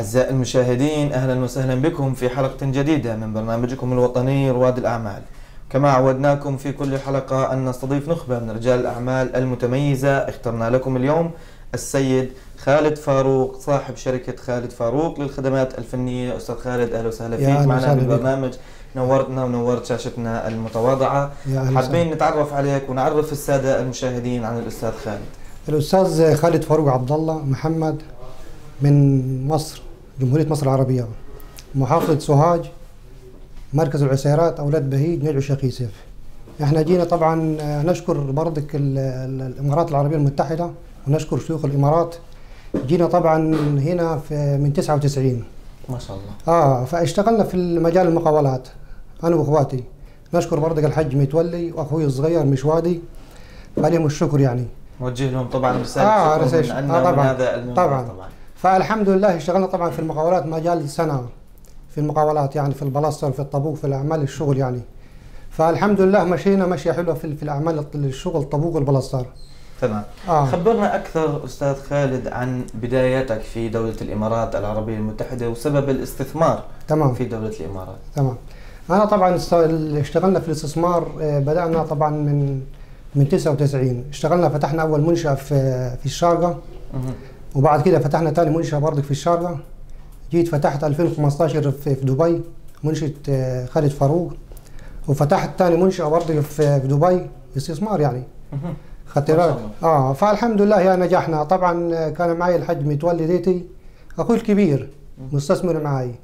أعزائي المشاهدين أهلا وسهلا بكم في حلقة جديدة من برنامجكم الوطني رواد الأعمال. كما عودناكم في كل حلقة أن نستضيف نخبة من رجال الأعمال المتميزة. اخترنا لكم اليوم السيد خالد فاروق صاحب شركة خالد فاروق للخدمات الفنية. أستاذ خالد أهلا وسهلا فيك. معنا وسهلا بك. بالبرنامج نورتنا ونورت شاشتنا المتواضعة. حابين نتعرف عليك ونعرف السادة المشاهدين عن الأستاذ خالد. الأستاذ خالد فاروق عبد الله محمد من مصر. جمهورية مصر العربية. محافظة سوهاج مركز العسيرات أولاد بهيج نجع شيخ يوسف. إحنا جينا طبعا آه، نشكر برضك ال- ال- الإمارات العربية المتحدة ونشكر شيوخ الإمارات. جينا طبعا هنا في من 99 ما شاء الله. آه فاشتغلنا في مجال المقاولات أنا وأخواتي. نشكر برضك الحج متولي وأخوي الصغير مشوادي. فعليهم الشكر يعني. نوجه لهم طبعا رسالة آه، شكر رسالة من آه، طبعاً. هذا المنبر طبعاً. طبعا. فالحمد لله اشتغلنا طبعا في المقاولات مجال سنة في المقاولات يعني في البلاستر في الطابوق في الأعمال الشغل يعني. فالحمد لله مشينا مشيه حلوة في, في الأعمال الشغل الطابوق والبلاستر تمام. آه. خبرنا أكثر أستاذ خالد عن بداياتك في دولة الإمارات العربية المتحدة وسبب الاستثمار تمام. في دولة الإمارات. تمام. أنا طبعا اشتغلنا في الاستثمار آه، بدأنا طبعا من من 99 اشتغلنا فتحنا أول منشاه في في الشارقة. مهم. وبعد كده فتحنا تاني منشأة برضك في الشارقة. جيت فتحت 2015 في دبي منشأة آه، خالد فاروق. وفتحت تاني منشأة برضك في دبي استثمار يعني. خدت بالك؟ آه فالحمد لله يا نجحنا طبعا آه، كان معي الحج متولي ديتي. أخوي الكبير مستثمر معي.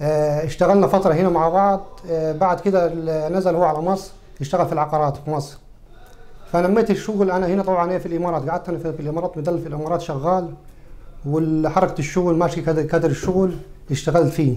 آه اشتغلنا فترة هنا مع بعض. آه بعد كده نزل هو على مصر اشتغل في العقارات في مصر. فنميت الشغل. أنا هنا طبعا في الإمارات. قعدت أنا في الإمارات مدل في الإمارات شغال وحركة الشغل ماشي كدر كدر الشغل اشتغلت فيه.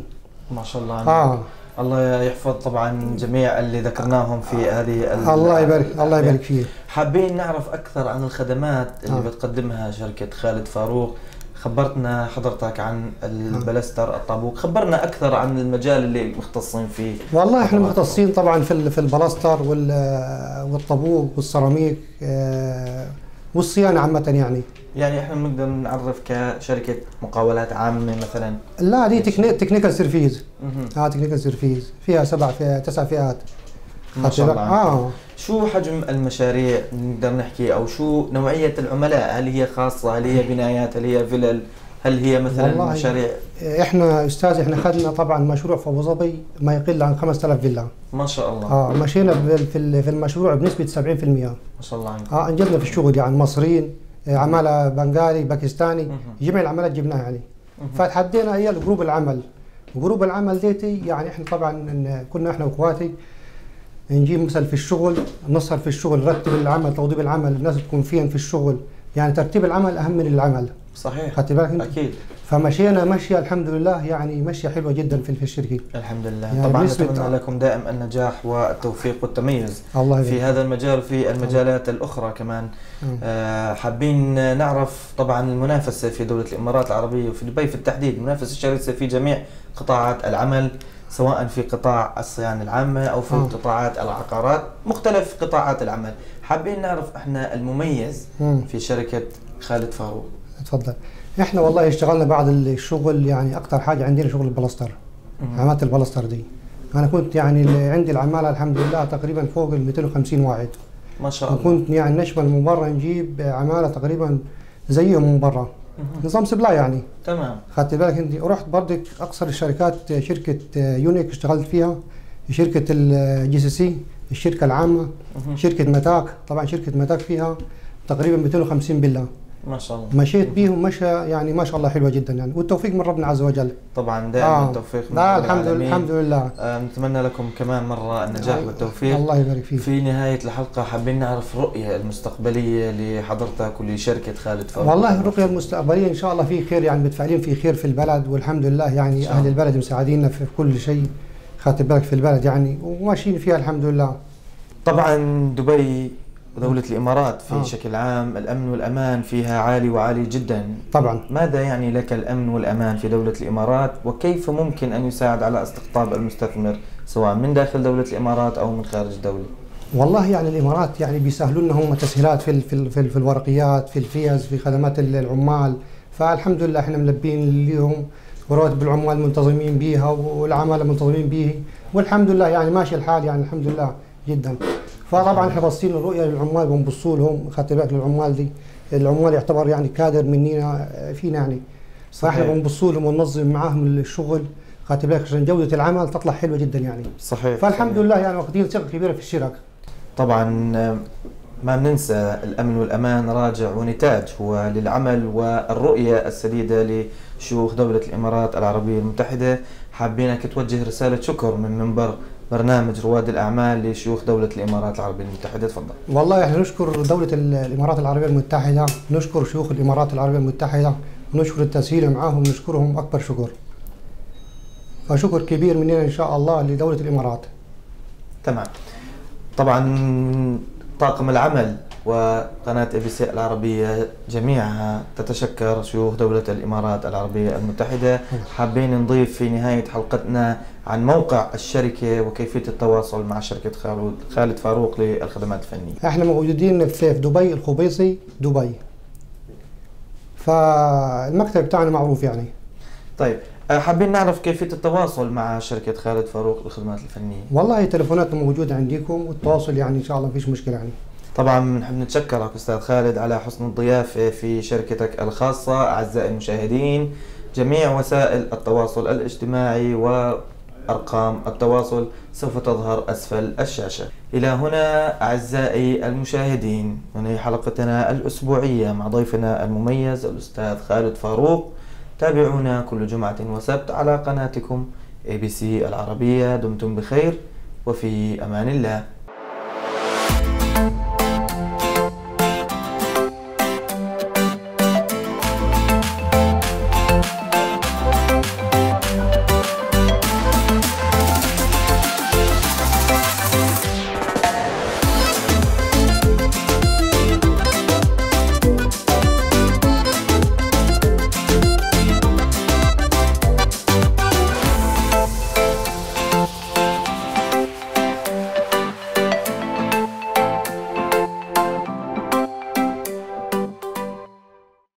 ما شاء الله. عنك. آه. الله يحفظ طبعا جميع اللي ذكرناهم في هذه ال- الله يبارك الله يبارك فيه حابين نعرف أكثر عن الخدمات اللي آه. بتقدمها شركة خالد فاروق. خبرتنا حضرتك عن البلستر الطابوق خبرنا أكثر عن المجال اللي مختصين فيه. والله إحنا. مختصين طبعا في في البلاستر وال- والطابوق والسيراميك آه والصيانة عامة يعني. يعني إحنا بنقدر نعرف كشركة مقاولات عامة مثلا؟ لا دي techni technical services. آه technical services فيها سبع فيها تسع فئات. ما شاء الله. آه. شو حجم المشاريع نقدر نحكي؟ أو شو نوعية العملاء؟ هل هي خاصة؟ هل هي بنايات؟ هل هي فلل؟ هل هي مثلا مشاريع؟ إحنا أستاذ إحنا خدنا طبعا مشروع في أبو ظبي ما يقل عن 5000 فيلا. ما شاء الله. آه مشينا في في المشروع بنسبة 70% ما شاء الله عنك آه انجزنا في الشغل يعني مصريين آه، عمالة بنغالي باكستاني. جميع العمالات جبناها يعني. فتحدينا هي ال group العمل. group العمل ديتي يعني إحنا طبعا كنا إحنا وإخواتي نجيب مثلا في الشغل نسهر في الشغل نرتب العمل توضيب العمل الناس تكون فيها في الشغل. يعني ترتيب العمل أهم من العمل. صحيح. خدت بالك أكيد. فمشينا مشية الحمد لله يعني مشية حلوة جدا في في الشركة. الحمد لله. يعني طبعا نتمنى لكم دائما النجاح والتوفيق والتميز الله في هذا المجال وفي المجالات الأخرى كمان. آه، حابين نعرف طبعا المنافسة في دولة الإمارات العربية وفي دبي في التحديد منافسه شرسه في جميع قطاعات العمل. سواء في قطاع الصيانة العامة أو في. قطاعات العقارات مختلف قطاعات العمل حابين نعرف إحنا المميز مم. في شركة خالد فاروق تفضل إحنا والله اشتغلنا بعد الشغل يعني أكثر حاجة عندنا شغل البلاستر. عملت البلاستر دي أنا كنت يعني عندي العمالة الحمد لله تقريبا فوق ال 250 واحد ما شاء الله وكنت يعني نشمل من برا نجيب عمالة تقريبا زيهم من برا. نظام supply يعني. تمام. خدت بالك انت؟ رحت برضك أكثر الشركات شركة Unique اشتغلت فيها شركة ال GCC الشركة العامة. شركة متاك. طبعا شركة متاك فيها تقريبا 250 فيلا ما شاء الله. مشيت بيهم مشى يعني ما شاء الله حلوة جدا يعني. والتوفيق من ربنا عز وجل. طبعا دائما آه. التوفيق من لا الحمد لله. الحمد لله. آه، نتمنى لكم كمان مرة النجاح الله- والتوفيق. الله يبارك فيك. في نهاية الحلقة حابين نعرف الرؤية المستقبلية لحضرتك ولشركة خالد فاروق. والله الرؤية المستقبلية إن شاء الله في خير يعني متفائلين في خير في البلد والحمد لله يعني أهل. البلد مساعديننا في كل شيء خدت بالك في البلد يعني وماشيين فيها الحمد لله. طبعا دبي ودولة الإمارات في آه. شكل عام الأمن والأمان فيها عالي وعالي جدا. طبعا. ماذا يعني لك الأمن والأمان في دولة الإمارات؟ وكيف ممكن أن يساعد على استقطاب المستثمر سواء من داخل دولة الإمارات أو من خارج الدولة؟ والله يعني الإمارات يعني بيسهلوا لنا هم تسهيلات في في في, ال- في الورقيات في الفيز في خدمات ال- العمال. فالحمد لله إحنا ملبين لهم ورواتب العمال منتظمين بيها والعمالة منتظمين به والحمد لله يعني ماشي الحال يعني الحمد لله جدا. فطبعا إحنا باصين الرؤيه للعمال بنبصوا لهم خدت بالك للعمال دي. العمال يعتبر يعني كادر مننا فينا يعني. فاحنا. بنبصوا لهم وننظم معاهم الشغل خدت بالك عشان جودة العمل تطلع حلوة جدا يعني. صحيح. فالحمد صحيح. لله يعني واخدين ثقة كبيرة في الشركة طبعا ما بننسى الأمن والأمان راجع ونتاج هو للعمل والرؤية السديدة لشيوخ دولة الإمارات العربية المتحدة. حابينك توجه رسالة شكر من منبر برنامج رواد الأعمال لشيوخ دولة الإمارات العربية المتحدة. تفضل. والله إحنا نشكر دولة ال- الإمارات العربية المتحدة، نشكر شيوخ الإمارات العربية المتحدة، ونشكر التسهيل معاهم نشكرهم أكبر شكر. فشكر كبير مننا إن شاء الله لدولة الإمارات. تمام. طبعا طاقم العمل وقناة اي بي سي العربية جميعها تتشكر شيوخ دولة الإمارات العربية المتحدة حابين نضيف في نهاية حلقتنا عن موقع الشركة وكيفية التواصل مع شركة خالد خالد فاروق للخدمات الفنية إحنا موجودين في دبي الخبيصي دبي. فالمكتب بتاعنا معروف يعني. طيب آه، حابين نعرف كيفية التواصل مع شركة خالد فاروق للخدمات الفنية والله تليفوناتنا موجودة عندكم والتواصل يعني إن شاء الله مفيش مشكلة يعني. طبعا نحب نتشكرك أستاذ خالد على حسن الضيافه في شركتك الخاصة أعزائي المشاهدين جميع وسائل التواصل الاجتماعي وأرقام التواصل سوف تظهر أسفل الشاشة. إلى هنا أعزائي المشاهدين هنا حلقتنا الأسبوعية مع ضيفنا المميز الأستاذ خالد فاروق تابعونا كل جمعة وسبت على قناتكم سي العربية دمتم بخير وفي أمان الله.